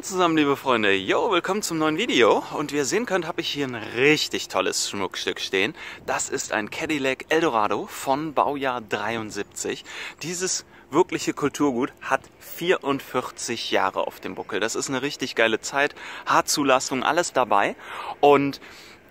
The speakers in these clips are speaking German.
Moin zusammen, liebe Freunde. Yo, willkommen zum neuen Video. Und wie ihr sehen könnt, habe ich hier ein richtig tolles Schmuckstück stehen. Das ist ein Cadillac Eldorado von Baujahr 73. Dieses wirkliche Kulturgut hat 44 Jahre auf dem Buckel. Das ist eine richtig geile Zeit. Hartzulassung, alles dabei. Und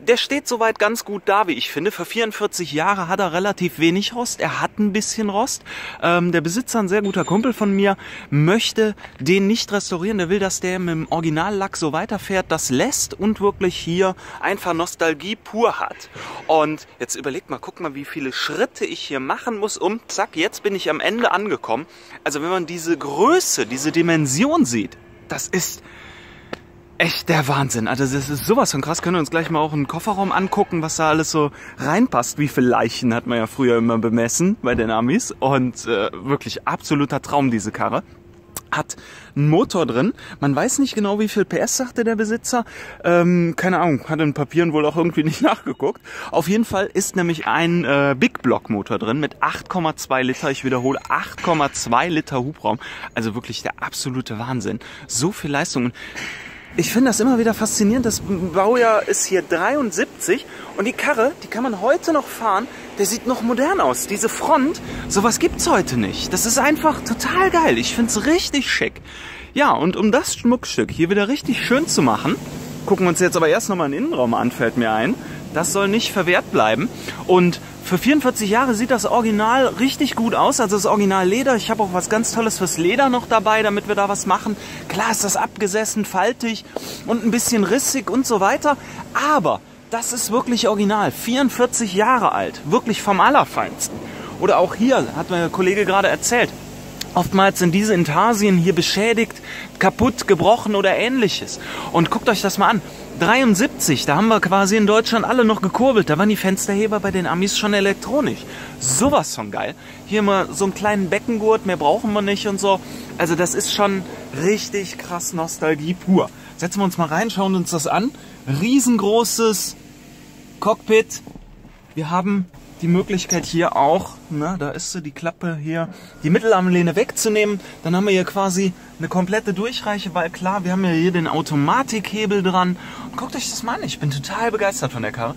der steht soweit ganz gut da, wie ich finde. Für 44 Jahre hat er relativ wenig Rost. Er hat ein bisschen Rost. Ähm, der Besitzer, ein sehr guter Kumpel von mir, möchte den nicht restaurieren. Der will, dass der mit dem Originallack so weiterfährt, das lässt und wirklich hier einfach Nostalgie pur hat. Und jetzt überlegt mal, guck mal, wie viele Schritte ich hier machen muss, um, zack, jetzt bin ich am Ende angekommen. Also wenn man diese Größe, diese Dimension sieht, das ist echt der Wahnsinn. Also das ist sowas von krass. Können wir uns gleich mal auch einen Kofferraum angucken, was da alles so reinpasst. Wie viele Leichen hat man ja früher immer bemessen bei den Amis. Und äh, wirklich absoluter Traum, diese Karre hat einen Motor drin. Man weiß nicht genau, wie viel PS sagte der Besitzer. Ähm, keine Ahnung, hat in Papieren wohl auch irgendwie nicht nachgeguckt. Auf jeden Fall ist nämlich ein äh, Big Block Motor drin mit 8,2 Liter. Ich wiederhole, 8,2 Liter Hubraum. Also wirklich der absolute Wahnsinn. So viel Leistung. Ich finde das immer wieder faszinierend. Das Baujahr ist hier 73 und die Karre, die kann man heute noch fahren. Der sieht noch modern aus. Diese Front, sowas gibt's heute nicht. Das ist einfach total geil. Ich finde es richtig schick. Ja, und um das Schmuckstück hier wieder richtig schön zu machen, gucken wir uns jetzt aber erst nochmal den Innenraum an, fällt mir ein. Das soll nicht verwehrt bleiben. Und für 44 Jahre sieht das Original richtig gut aus, also das Original Leder. Ich habe auch was ganz Tolles fürs Leder noch dabei, damit wir da was machen. Klar ist das abgesessen, faltig und ein bisschen rissig und so weiter. Aber das ist wirklich original. 44 Jahre alt. Wirklich vom Allerfeinsten. Oder auch hier, hat mein Kollege gerade erzählt, Oftmals sind diese Intarsien hier beschädigt, kaputt, gebrochen oder ähnliches. Und guckt euch das mal an. 73, da haben wir quasi in Deutschland alle noch gekurbelt. Da waren die Fensterheber bei den Amis schon elektronisch. Sowas von geil. Hier mal so einen kleinen Beckengurt, mehr brauchen wir nicht und so. Also das ist schon richtig krass Nostalgie pur. Setzen wir uns mal rein, schauen uns das an. Riesengroßes Cockpit. Wir haben die Möglichkeit hier auch, na, da ist sie, die Klappe hier, die Mittelarmlehne wegzunehmen. Dann haben wir hier quasi eine komplette Durchreiche, weil klar, wir haben ja hier den Automatikhebel dran. Und guckt euch das mal an, ich bin total begeistert von der Karre.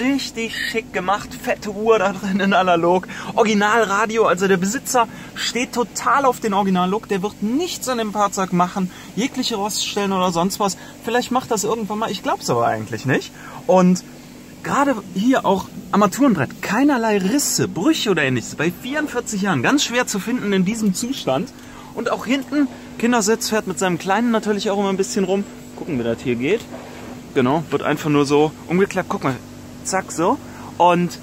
Richtig schick gemacht, fette Uhr da drin in analog. Originalradio, also der Besitzer steht total auf den Originallook. Der wird nichts an dem Fahrzeug machen, jegliche Roststellen oder sonst was. Vielleicht macht das irgendwann mal, ich glaube es aber eigentlich nicht. Und gerade hier auch Armaturenbrett, keinerlei Risse, Brüche oder ähnliches. Bei 44 Jahren ganz schwer zu finden in diesem Zustand. Und auch hinten, Kindersitz fährt mit seinem Kleinen natürlich auch immer ein bisschen rum. Gucken, wie das hier geht. Genau, wird einfach nur so umgeklappt. Guck mal, zack, so. Und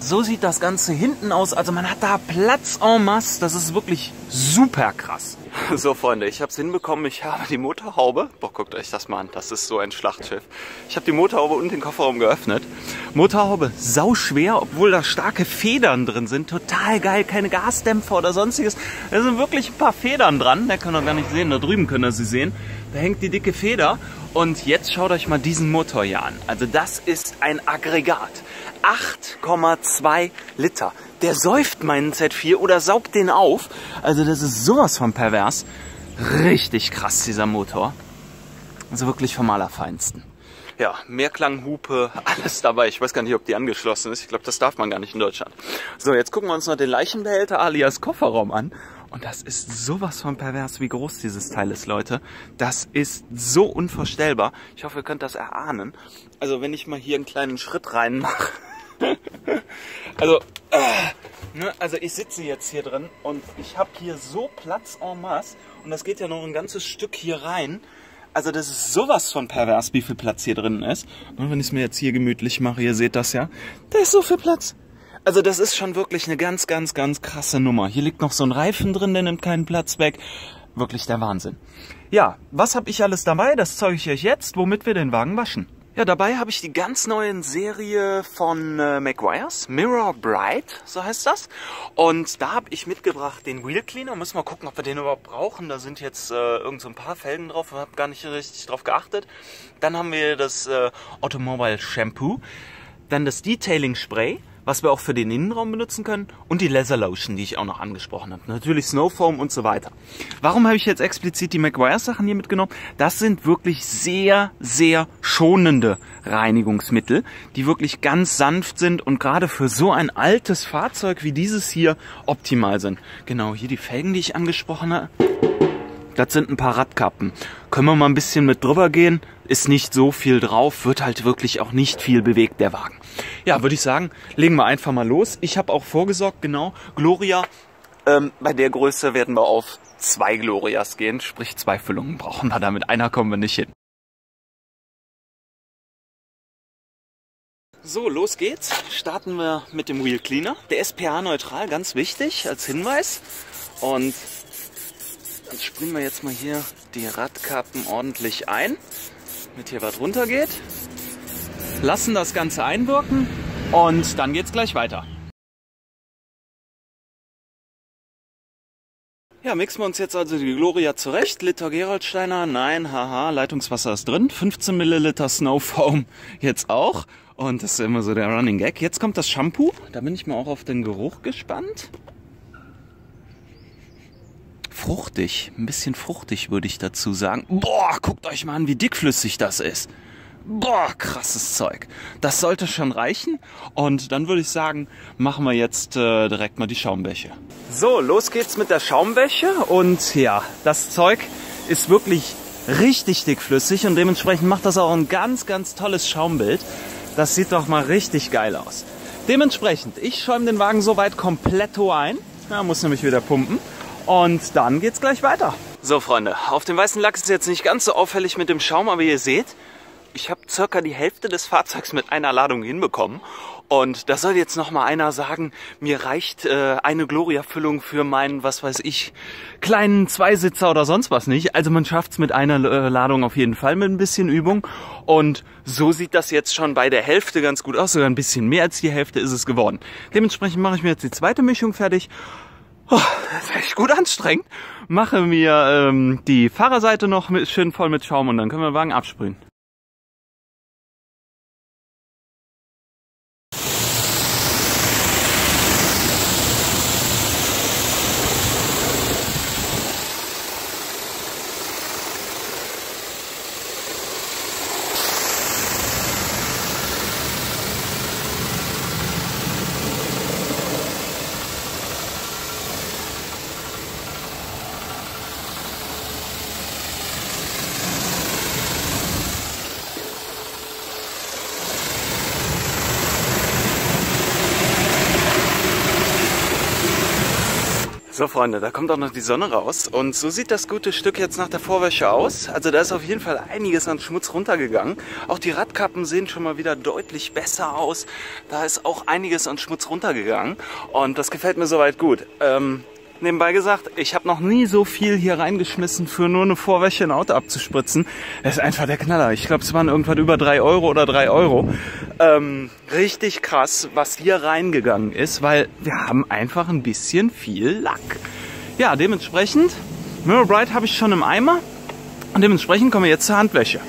so sieht das Ganze hinten aus. Also man hat da Platz en masse. Das ist wirklich super krass. So Freunde, ich habe es hinbekommen. Ich habe die Motorhaube, boah, guckt euch das mal an, das ist so ein Schlachtschiff. Ich habe die Motorhaube und den Kofferraum geöffnet. Motorhaube sau schwer, obwohl da starke Federn drin sind. Total geil, keine Gasdämpfer oder sonstiges. Da sind wirklich ein paar Federn dran. Da könnt ihr gar nicht sehen, da drüben könnt ihr sie sehen. Da hängt die dicke Feder. Und jetzt schaut euch mal diesen Motor hier an. Also das ist ein Aggregat. 8,2 Liter. Der säuft meinen Z4 oder saugt den auf. Also das ist sowas von pervers. Richtig krass, dieser Motor. Also wirklich vom Allerfeinsten. Ja, Mehrklanghupe, alles dabei. Ich weiß gar nicht, ob die angeschlossen ist. Ich glaube, das darf man gar nicht in Deutschland. So, jetzt gucken wir uns noch den Leichenbehälter alias Kofferraum an. Und das ist sowas von pervers, wie groß dieses Teil ist, Leute. Das ist so unvorstellbar. Ich hoffe, ihr könnt das erahnen. Also, wenn ich mal hier einen kleinen Schritt reinmache. also, äh, ne, also ich sitze jetzt hier drin und ich habe hier so Platz en masse und das geht ja noch ein ganzes Stück hier rein. Also das ist sowas von pervers, wie viel Platz hier drin ist. Und wenn ich es mir jetzt hier gemütlich mache, ihr seht das ja, da ist so viel Platz. Also das ist schon wirklich eine ganz, ganz, ganz krasse Nummer. Hier liegt noch so ein Reifen drin, der nimmt keinen Platz weg. Wirklich der Wahnsinn. Ja, was habe ich alles dabei? Das zeige ich euch jetzt, womit wir den Wagen waschen. Ja, dabei habe ich die ganz neue Serie von äh, McGuire's, Mirror Bright, so heißt das. Und da habe ich mitgebracht den Wheel Cleaner. Müssen wir gucken, ob wir den überhaupt brauchen. Da sind jetzt äh, irgend so ein paar Felgen drauf. Habe gar nicht richtig drauf geachtet. Dann haben wir das äh, Automobile Shampoo. Dann das Detailing Spray was wir auch für den Innenraum benutzen können und die Leather Lotion, die ich auch noch angesprochen habe. Natürlich Snowfoam und so weiter. Warum habe ich jetzt explizit die McGuire Sachen hier mitgenommen? Das sind wirklich sehr, sehr schonende Reinigungsmittel, die wirklich ganz sanft sind und gerade für so ein altes Fahrzeug wie dieses hier optimal sind. Genau, hier die Felgen, die ich angesprochen habe. Das sind ein paar Radkappen. Können wir mal ein bisschen mit drüber gehen? Ist nicht so viel drauf, wird halt wirklich auch nicht viel bewegt, der Wagen. Ja, würde ich sagen, legen wir einfach mal los. Ich habe auch vorgesorgt, genau, Gloria. Ähm, bei der Größe werden wir auf zwei Glorias gehen, sprich zwei Füllungen brauchen wir damit. Einer kommen wir nicht hin. So, los geht's. Starten wir mit dem Wheel Cleaner. Der ist pH-neutral, ganz wichtig als Hinweis. Und dann springen wir jetzt mal hier die Radkappen ordentlich ein, damit hier was runtergeht. Lassen das Ganze einwirken und dann geht's gleich weiter. Ja, mixen wir uns jetzt also die Gloria zurecht. Liter Gerolsteiner, nein, haha, Leitungswasser ist drin. 15 Milliliter Snowfoam jetzt auch. Und das ist immer so der Running Gag. Jetzt kommt das Shampoo. Da bin ich mal auch auf den Geruch gespannt fruchtig, ein bisschen fruchtig würde ich dazu sagen. Boah, guckt euch mal an, wie dickflüssig das ist. Boah, krasses Zeug. Das sollte schon reichen. Und dann würde ich sagen, machen wir jetzt äh, direkt mal die Schaumbäche. So, los geht's mit der Schaumbäche. Und ja, das Zeug ist wirklich richtig dickflüssig und dementsprechend macht das auch ein ganz, ganz tolles Schaumbild. Das sieht doch mal richtig geil aus. Dementsprechend, ich schäume den Wagen soweit komplett ein. Ja, muss nämlich wieder pumpen. Und dann geht's gleich weiter. So Freunde, auf dem weißen Lack ist es jetzt nicht ganz so auffällig mit dem Schaum, aber ihr seht, ich habe circa die Hälfte des Fahrzeugs mit einer Ladung hinbekommen. Und da soll jetzt noch mal einer sagen, mir reicht äh, eine Gloria-Füllung für meinen, was weiß ich, kleinen Zweisitzer oder sonst was nicht. Also man schafft's mit einer äh, Ladung auf jeden Fall mit ein bisschen Übung. Und so sieht das jetzt schon bei der Hälfte ganz gut aus. Sogar ein bisschen mehr als die Hälfte ist es geworden. Dementsprechend mache ich mir jetzt die zweite Mischung fertig Oh, das ist echt gut anstrengend. Mache mir ähm, die Fahrerseite noch mit, schön voll mit Schaum und dann können wir den Wagen absprühen. So Freunde, da kommt auch noch die Sonne raus und so sieht das gute Stück jetzt nach der Vorwäsche aus. Also da ist auf jeden Fall einiges an Schmutz runtergegangen. Auch die Radkappen sehen schon mal wieder deutlich besser aus. Da ist auch einiges an Schmutz runtergegangen und das gefällt mir soweit gut. Ähm, nebenbei gesagt, ich habe noch nie so viel hier reingeschmissen, für nur eine Vorwäsche ein Auto abzuspritzen. Das ist einfach der Knaller. Ich glaube, es waren irgendwann über drei Euro oder drei Euro. Ähm, richtig krass, was hier reingegangen ist, weil wir haben einfach ein bisschen viel Lack. Ja, dementsprechend, Mirror Bright habe ich schon im Eimer und dementsprechend kommen wir jetzt zur Handwäsche.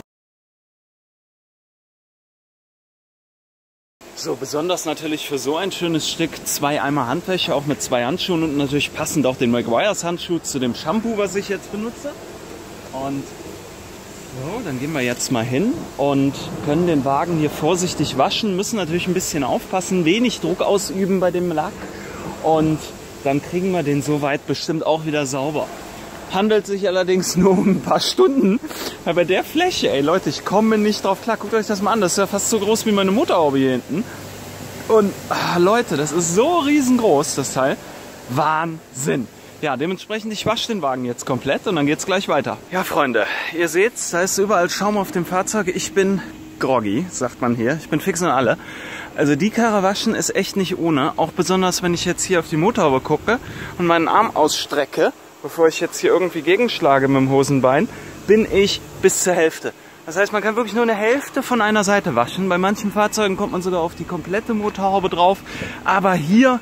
So, besonders natürlich für so ein schönes Stück zwei Eimer Handwäsche, auch mit zwei Handschuhen und natürlich passend auch den Maguires Handschuh zu dem Shampoo, was ich jetzt benutze. Und so, dann gehen wir jetzt mal hin und können den Wagen hier vorsichtig waschen, müssen natürlich ein bisschen aufpassen, wenig Druck ausüben bei dem Lack und dann kriegen wir den soweit bestimmt auch wieder sauber. Handelt sich allerdings nur um ein paar Stunden. Weil bei der Fläche, ey Leute, ich komme nicht drauf klar. Guckt euch das mal an. Das ist ja fast so groß wie meine Motorhaube hier hinten. Und ah, Leute, das ist so riesengroß, das Teil. Wahnsinn. Ja, dementsprechend, ich wasche den Wagen jetzt komplett und dann geht's gleich weiter. Ja, Freunde, ihr seht's, da ist überall Schaum auf dem Fahrzeug. Ich bin groggy, sagt man hier. Ich bin fix und alle. Also die Karre waschen ist echt nicht ohne. Auch besonders, wenn ich jetzt hier auf die Motorhaube gucke und meinen Arm ausstrecke bevor ich jetzt hier irgendwie gegenschlage mit dem Hosenbein, bin ich bis zur Hälfte. Das heißt, man kann wirklich nur eine Hälfte von einer Seite waschen. Bei manchen Fahrzeugen kommt man sogar auf die komplette Motorhaube drauf. Aber hier,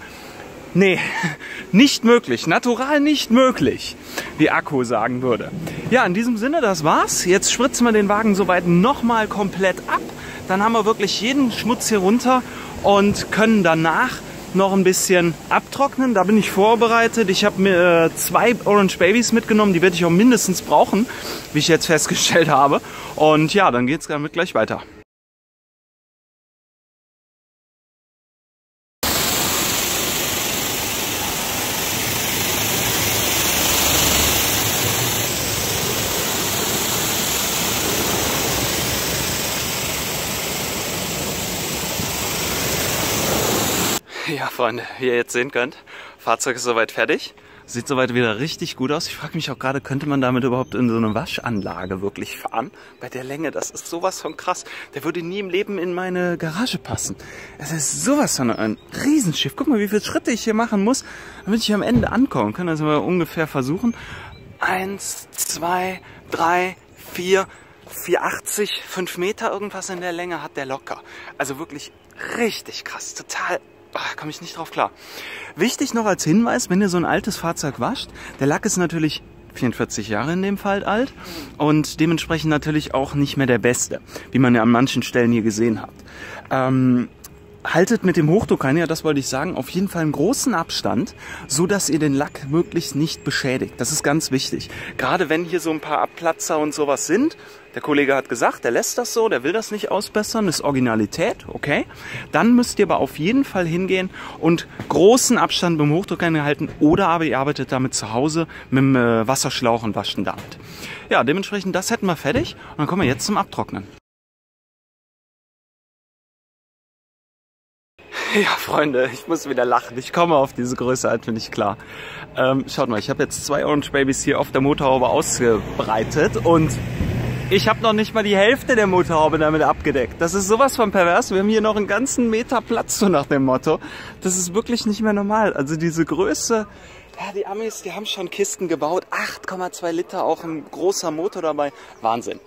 nee, nicht möglich. Natural nicht möglich, wie Akku sagen würde. Ja, in diesem Sinne, das war's. Jetzt spritzen wir den Wagen soweit nochmal komplett ab. Dann haben wir wirklich jeden Schmutz hier runter und können danach noch ein bisschen abtrocknen. Da bin ich vorbereitet. Ich habe mir äh, zwei Orange Babies mitgenommen. Die werde ich auch mindestens brauchen, wie ich jetzt festgestellt habe. Und ja, dann geht es damit gleich weiter. Ja, Freunde, wie ihr jetzt sehen könnt, Fahrzeug ist soweit fertig. Sieht soweit wieder richtig gut aus. Ich frage mich auch gerade, könnte man damit überhaupt in so eine Waschanlage wirklich fahren? Bei der Länge, das ist sowas von krass. Der würde nie im Leben in meine Garage passen. Es ist sowas von ein Riesenschiff. Guck mal, wie viele Schritte ich hier machen muss, damit ich am Ende ankomme. Können das mal ungefähr versuchen. Eins, zwei, drei, vier, 480, fünf Meter irgendwas in der Länge hat der locker. Also wirklich richtig krass, total ach, komme ich nicht drauf klar. Wichtig noch als Hinweis, wenn ihr so ein altes Fahrzeug wascht, der Lack ist natürlich 44 Jahre in dem Fall alt und dementsprechend natürlich auch nicht mehr der beste, wie man ja an manchen Stellen hier gesehen hat. Ähm, haltet mit dem Hochdruck ein, ja, das wollte ich sagen, auf jeden Fall einen großen Abstand, so dass ihr den Lack möglichst nicht beschädigt. Das ist ganz wichtig. Gerade wenn hier so ein paar Abplatzer und sowas sind, der Kollege hat gesagt, der lässt das so, der will das nicht ausbessern, ist Originalität, okay. Dann müsst ihr aber auf jeden Fall hingehen und großen Abstand beim Hochdruck einhalten oder aber ihr arbeitet damit zu Hause mit dem äh, Wasserschlauch und waschen damit. Ja, dementsprechend das hätten wir fertig und dann kommen wir jetzt zum Abtrocknen. Ja, Freunde, ich muss wieder lachen. Ich komme auf diese Größe halt nicht klar. Ähm, schaut mal, ich habe jetzt zwei Orange Babies hier auf der Motorhaube ausgebreitet und ich habe noch nicht mal die Hälfte der Motorhaube damit abgedeckt. Das ist sowas von pervers. Wir haben hier noch einen ganzen Meter Platz, so nach dem Motto. Das ist wirklich nicht mehr normal. Also diese Größe, ja, die Amis, die haben schon Kisten gebaut. 8,2 Liter, auch ein großer Motor dabei. Wahnsinn.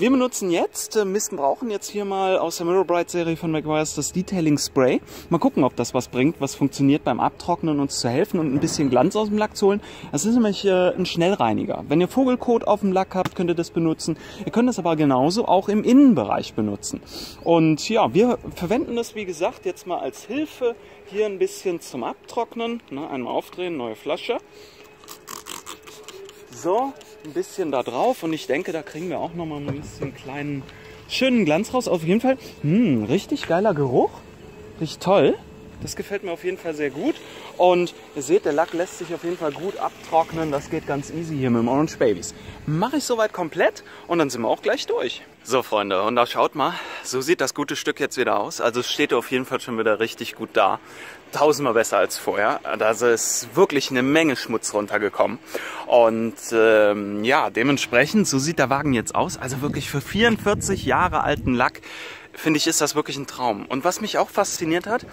Wir benutzen jetzt, äh, Misten brauchen jetzt hier mal aus der Mirror Bright Serie von McGuire's das Detailing Spray. Mal gucken, ob das was bringt, was funktioniert beim Abtrocknen uns zu helfen und ein bisschen Glanz aus dem Lack zu holen. Das ist nämlich äh, ein Schnellreiniger. Wenn ihr Vogelkot auf dem Lack habt, könnt ihr das benutzen. Ihr könnt das aber genauso auch im Innenbereich benutzen. Und ja, wir verwenden das, wie gesagt, jetzt mal als Hilfe hier ein bisschen zum Abtrocknen. Ne, einmal aufdrehen, neue Flasche. So, ein bisschen da drauf und ich denke, da kriegen wir auch noch mal ein bisschen kleinen, schönen Glanz raus. Auf jeden Fall, hm, richtig geiler Geruch, richtig toll. Das gefällt mir auf jeden Fall sehr gut. Und ihr seht, der Lack lässt sich auf jeden Fall gut abtrocknen. Das geht ganz easy hier mit dem Orange Babies. Mache ich soweit komplett und dann sind wir auch gleich durch. So Freunde, und da schaut mal, so sieht das gute Stück jetzt wieder aus. Also es steht auf jeden Fall schon wieder richtig gut da. Tausendmal besser als vorher. Also ist wirklich eine Menge Schmutz runtergekommen. Und ähm, ja, dementsprechend, so sieht der Wagen jetzt aus. Also wirklich für 44 Jahre alten Lack finde ich, ist das wirklich ein Traum. Und was mich auch fasziniert hat,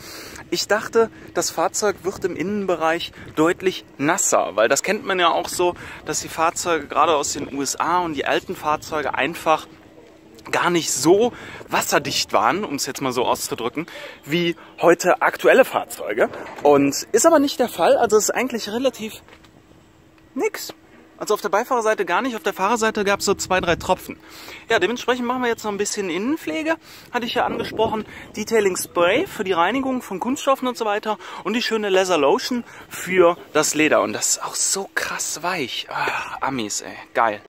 ich dachte, das Fahrzeug wird im Innenbereich deutlich nasser, weil das kennt man ja auch so, dass die Fahrzeuge gerade aus den USA und die alten Fahrzeuge einfach gar nicht so wasserdicht waren, um es jetzt mal so auszudrücken, wie heute aktuelle Fahrzeuge. Und ist aber nicht der Fall, also ist eigentlich relativ nix. Also auf der Beifahrerseite gar nicht, auf der Fahrerseite gab es so zwei, drei Tropfen. Ja, dementsprechend machen wir jetzt noch ein bisschen Innenpflege, hatte ich ja angesprochen. Detailing Spray für die Reinigung von Kunststoffen und so weiter und die schöne Leather Lotion für das Leder. Und das ist auch so krass weich. Ah, Amis, ey, geil.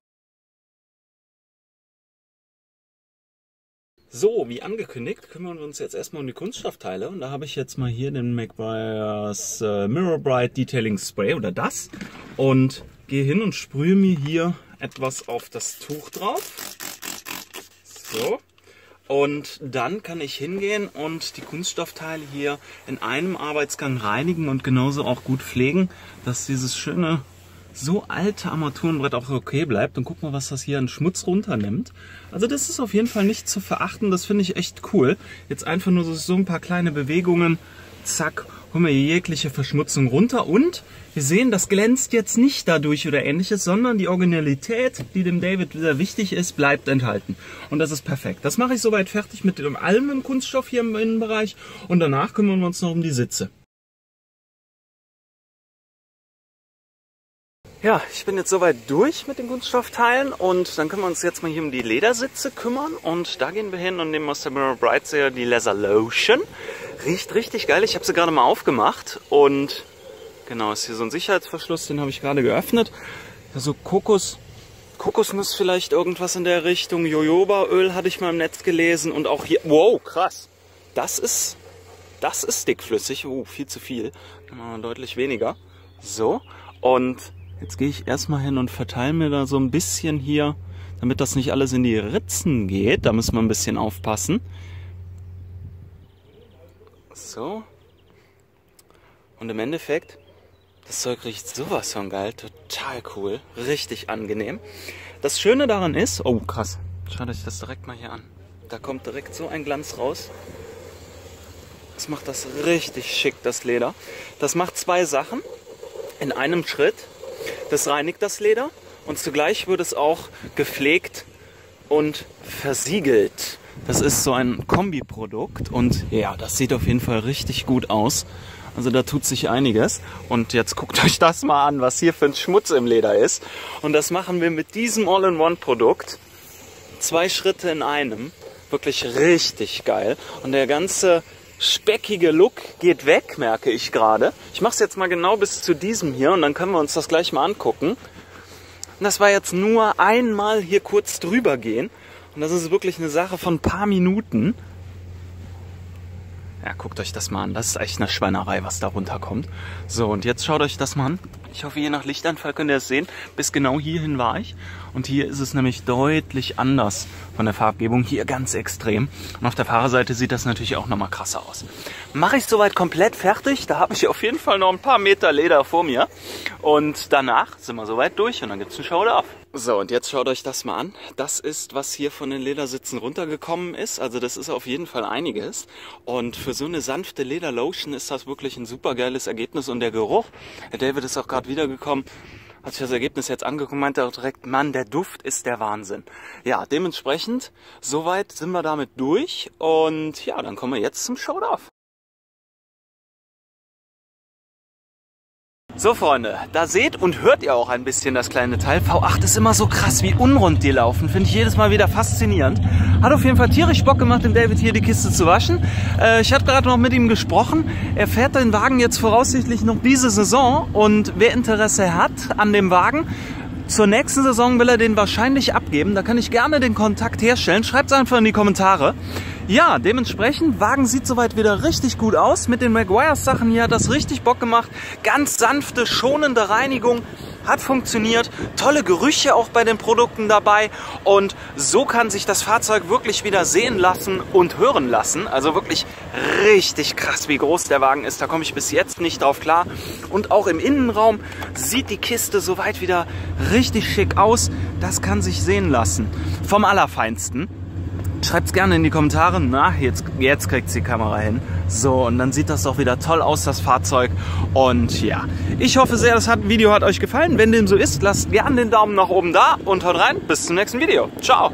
So, wie angekündigt, kümmern wir uns jetzt erstmal um die Kunststoffteile. Und da habe ich jetzt mal hier den McBriars äh, Mirror Bright Detailing Spray oder das. Und gehe hin und sprühe mir hier etwas auf das Tuch drauf. So. Und dann kann ich hingehen und die Kunststoffteile hier in einem Arbeitsgang reinigen und genauso auch gut pflegen, dass dieses schöne, so alte Armaturenbrett auch okay bleibt. Und guck mal, was das hier an Schmutz runternimmt. Also das ist auf jeden Fall nicht zu verachten. Das finde ich echt cool. Jetzt einfach nur so ein paar kleine Bewegungen. Zack holen wir jegliche Verschmutzung runter und wir sehen, das glänzt jetzt nicht dadurch oder ähnliches, sondern die Originalität, die dem David sehr wichtig ist, bleibt enthalten. Und das ist perfekt. Das mache ich soweit fertig mit dem allem im Kunststoff hier im Innenbereich und danach kümmern wir uns noch um die Sitze. Ja, ich bin jetzt soweit durch mit den Kunststoffteilen und dann können wir uns jetzt mal hier um die Ledersitze kümmern und da gehen wir hin und nehmen aus der Mirror Bright Serie die Leather Lotion. Riecht richtig geil. Ich habe sie gerade mal aufgemacht und genau, ist hier so ein Sicherheitsverschluss, den habe ich gerade geöffnet. Also Kokos, Kokosnuss vielleicht irgendwas in der Richtung. Jojobaöl hatte ich mal im Netz gelesen und auch hier, wow, krass. Das ist, das ist dickflüssig. Uh, viel zu viel. Deutlich weniger. So, und jetzt gehe ich erstmal hin und verteile mir da so ein bisschen hier, damit das nicht alles in die Ritzen geht. Da müssen wir ein bisschen aufpassen. So. Und im Endeffekt, das Zeug riecht sowas von geil. Total cool. Richtig angenehm. Das Schöne daran ist, oh krass, schaut euch das direkt mal hier an. Da kommt direkt so ein Glanz raus. Das macht das richtig schick, das Leder. Das macht zwei Sachen in einem Schritt. Das reinigt das Leder und zugleich wird es auch gepflegt und versiegelt. Das ist so ein Kombiprodukt und ja, das sieht auf jeden Fall richtig gut aus. Also da tut sich einiges. Und jetzt guckt euch das mal an, was hier für ein Schmutz im Leder ist. Und das machen wir mit diesem All-in-One-Produkt. Zwei Schritte in einem. Wirklich richtig geil. Und der ganze speckige Look geht weg, merke ich gerade. Ich mache es jetzt mal genau bis zu diesem hier und dann können wir uns das gleich mal angucken. Und das war jetzt nur einmal hier kurz drüber gehen. Und das ist wirklich eine Sache von ein paar Minuten. Ja, guckt euch das mal an. Das ist echt eine Schweinerei, was da runterkommt. So, und jetzt schaut euch das mal an. Ich hoffe, je nach Lichtanfall könnt ihr es sehen. Bis genau hierhin war ich. Und hier ist es nämlich deutlich anders von der Farbgebung. Hier ganz extrem. Und auf der Fahrerseite sieht das natürlich auch nochmal krasser aus. Mache ich soweit komplett fertig. Da habe ich auf jeden Fall noch ein paar Meter Leder vor mir. Und danach sind wir soweit durch und dann gibt es einen Showdown. So, und jetzt schaut euch das mal an. Das ist, was hier von den Ledersitzen runtergekommen ist. Also das ist auf jeden Fall einiges. Und für so eine sanfte Lederlotion ist das wirklich ein super geiles Ergebnis. Und der Geruch, Herr David ist auch gerade wiedergekommen, hat sich das Ergebnis jetzt angeguckt, meinte auch direkt, Mann, der Duft ist der Wahnsinn. Ja, dementsprechend, soweit sind wir damit durch. Und ja, dann kommen wir jetzt zum Showdown. So Freunde, da seht und hört ihr auch ein bisschen das kleine Teil. V8 ist immer so krass, wie unrund die laufen. Finde ich jedes Mal wieder faszinierend. Hat auf jeden Fall tierisch Bock gemacht, dem David hier die Kiste zu waschen. Äh, ich hatte gerade noch mit ihm gesprochen. Er fährt den Wagen jetzt voraussichtlich noch diese Saison. Und wer Interesse hat an dem Wagen, zur nächsten Saison will er den wahrscheinlich abgeben. Da kann ich gerne den Kontakt herstellen. Schreibt es einfach in die Kommentare. Ja, dementsprechend, Wagen sieht soweit wieder richtig gut aus. Mit den Maguires Sachen hier hat das richtig Bock gemacht. Ganz sanfte, schonende Reinigung hat funktioniert. Tolle Gerüche auch bei den Produkten dabei. Und so kann sich das Fahrzeug wirklich wieder sehen lassen und hören lassen. Also wirklich richtig krass, wie groß der Wagen ist. Da komme ich bis jetzt nicht drauf klar. Und auch im Innenraum sieht die Kiste soweit wieder richtig schick aus. Das kann sich sehen lassen. Vom Allerfeinsten. Schreibt es gerne in die Kommentare. Na, jetzt, jetzt kriegt die Kamera hin. So, und dann sieht das doch wieder toll aus, das Fahrzeug. Und ja, ich hoffe sehr, das Video hat euch gefallen. Wenn dem so ist, lasst gerne den Daumen nach oben da und haut rein. Bis zum nächsten Video. Ciao.